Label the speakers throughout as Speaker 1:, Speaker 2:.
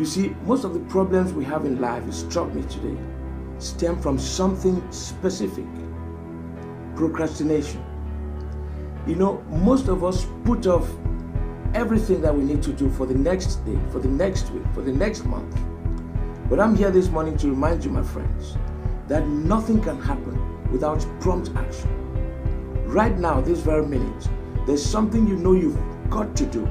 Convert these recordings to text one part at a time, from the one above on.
Speaker 1: You see, most of the problems we have in life, it struck me today, stem from something specific procrastination. You know, most of us put off everything that we need to do for the next day, for the next week, for the next month. But I'm here this morning to remind you, my friends, that nothing can happen without prompt action. Right now, this very minute, there's something you know you've got to do.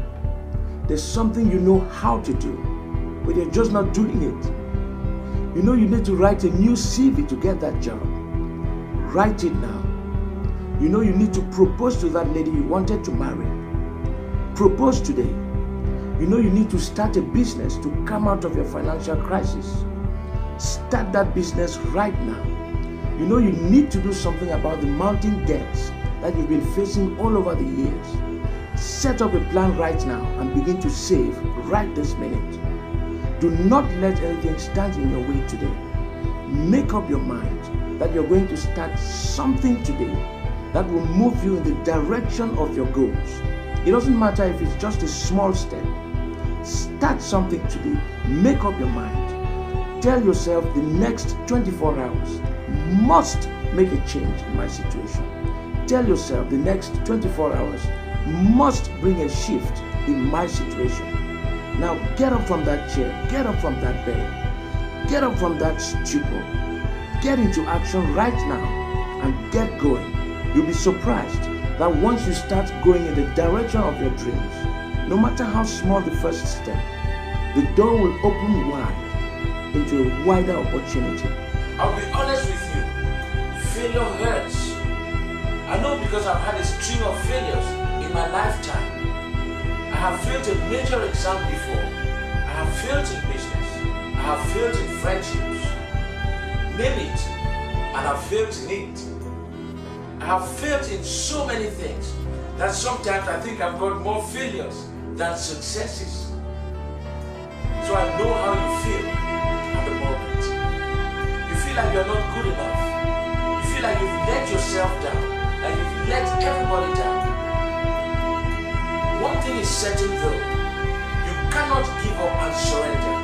Speaker 1: There's something you know how to do, but you're just not doing it. You know you need to write a new CV to get that job. Write it now. You know you need to propose to that lady you wanted to marry. Propose today. You know you need to start a business to come out of your financial crisis. Start that business right now. You know you need to do something about the mounting debts that you've been facing all over the years. Set up a plan right now and begin to save right this minute. Do not let anything stand in your way today. Make up your mind that you're going to start something today that will move you in the direction of your goals. It doesn't matter if it's just a small step. Start something today. Make up your mind. Tell yourself the next 24 hours must make a change in my situation. Tell yourself the next 24 hours must bring a shift in my situation. Now get up from that chair, get up from that bed, get up from that stupor, get into action right now and get going. You'll be surprised that once you start going in the direction of your dreams, no matter how small the first step, the door will open wide into a wider opportunity.
Speaker 2: I'll be honest with you, failure hurts. I know because I've had a string of failures in my lifetime. I have failed a major exam before. I have failed in business. I have failed in friendships. Name it, and I've failed in it. I have failed in so many things that sometimes I think I've got more failures than successes. So I know how you feel at the moment. You feel like you're not good enough. You feel like you've let yourself down, like you've let everybody down. Certain though, you cannot give up and surrender.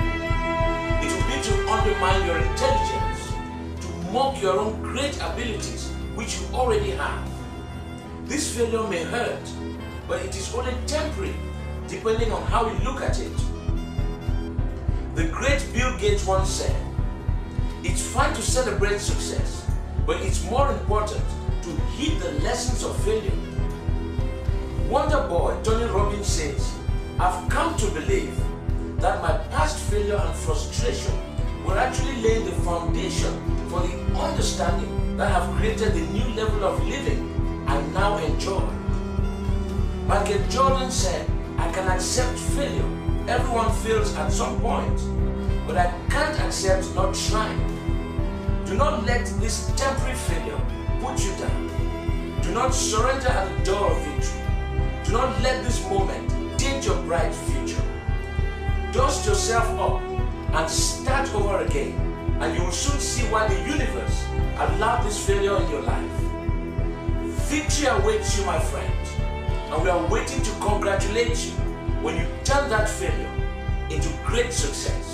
Speaker 2: It will be to undermine your intelligence, to mock your own great abilities which you already have. This failure may hurt, but it is only temporary depending on how you look at it. The great Bill Gates once said, It's fine to celebrate success, but it's more important to heed the lessons of failure. Wonder Boy Tony Robbins says, I've come to believe that my past failure and frustration were actually laying the foundation for the understanding that have created the new level of living I now enjoy. Michael Jordan said, I can accept failure. Everyone fails at some point, but I can't accept not trying. Do not let this temporary failure put you down. Do not surrender at the door of victory. Do not let this moment taint your bright future. Dust yourself up and start over again, and you will soon see why the universe allowed this failure in your life. Victory awaits you, my friend, and we are waiting to congratulate you when you turn that failure into great success.